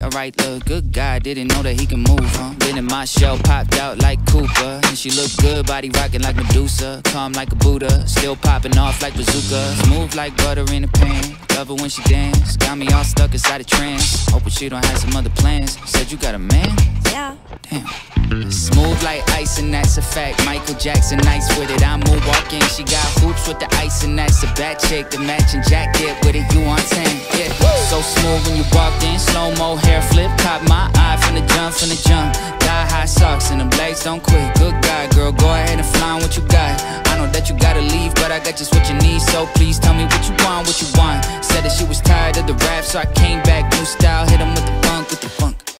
Alright, look, good guy, didn't know that he can move, huh? Been in my shell, popped out like Koopa. And she look good, body rocking like Medusa. Calm like a Buddha, still popping off like bazooka. Smooth like butter in a pan. Love her when she dance. Got me all stuck inside a trance. Hoping she don't have some other plans. Said you got a man? Yeah. Damn. Smooth like ice, and that's a fact. Michael Jackson, nice with it. I'm moonwalking. She got hoops with the ice, and that's a bad chick. The matching jacket with it, you on 10. Smooth when you walked in. Slow mo hair flip. Caught my eye the jump, the jump. Thigh high socks, and the blades don't quit. Good guy, girl. Go ahead and fly what you got. I know that you gotta leave, but I got just what you need. So please tell me what you want, what you want. Said that she was tired of the rap, so I came back. New style, hit him with